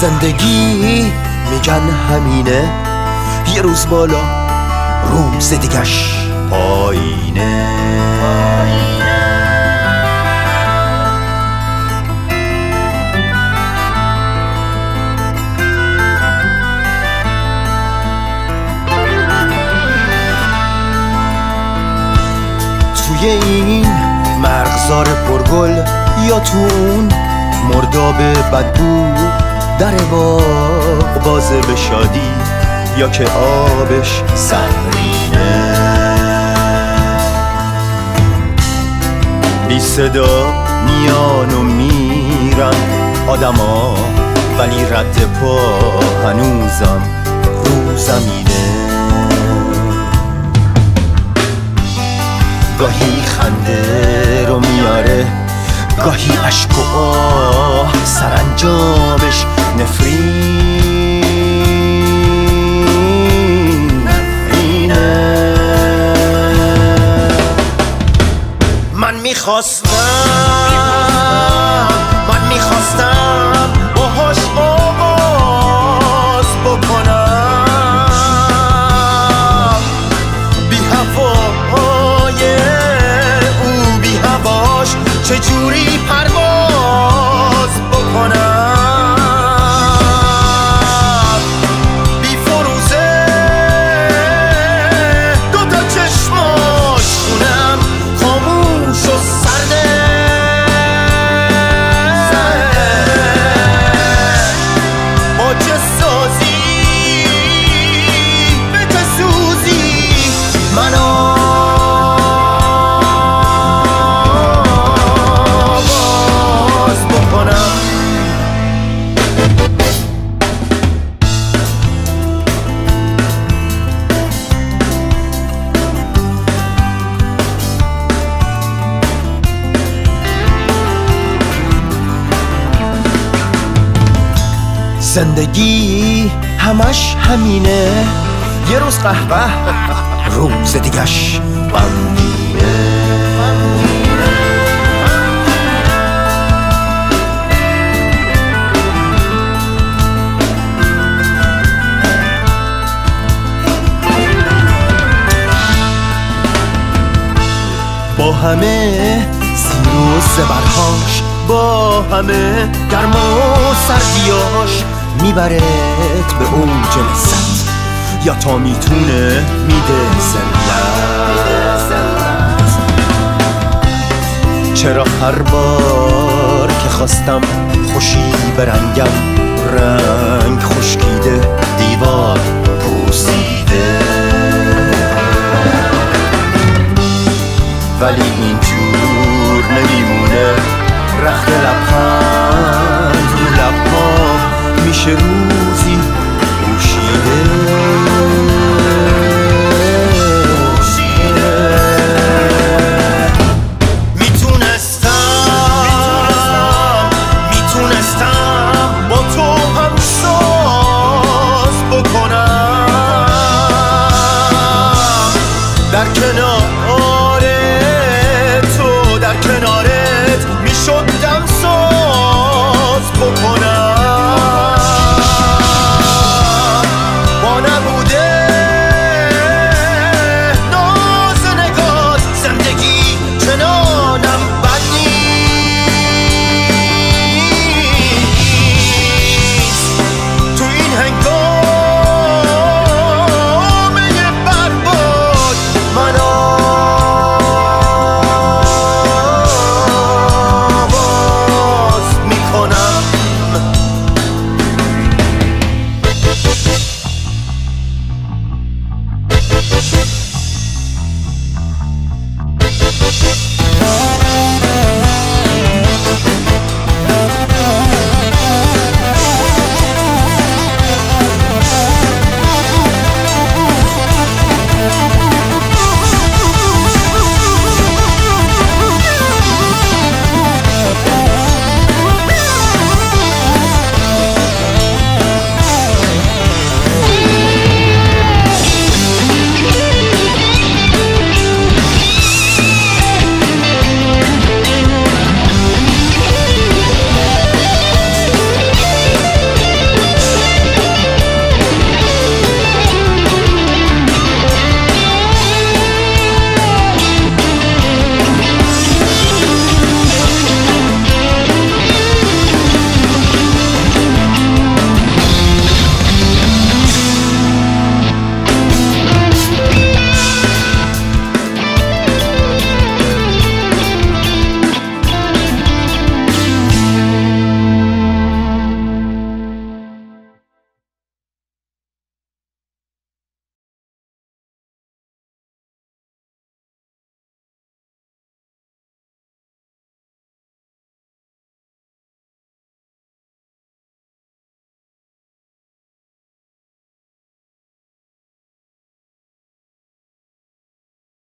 زندگی میگن همینه. یه روز بالا روز دیگش پایینه. توی این مرغزار پرگل یا تو اون مرداب بدبو در باغ بازه به شادی یا که آبش زهرینه بی صدا میان و میرن آدما ولی رد پا هنوزم رو زمینه. گاهی خنده رو میاره گاهی عشق و آه سرانجامش نفرین. من می‌خواستم زندگی همش همینه. یه روز قهوه روز دیگش غمگینه. با همه سیر و با همه گرما و سردیاش. میبرت به اوج لذت یا تا می‌تونه میده زلت چرا هر بار که خواستم خوشی برنگم رنگ خشکیده دیوار پوسیده. ولی نمیمونه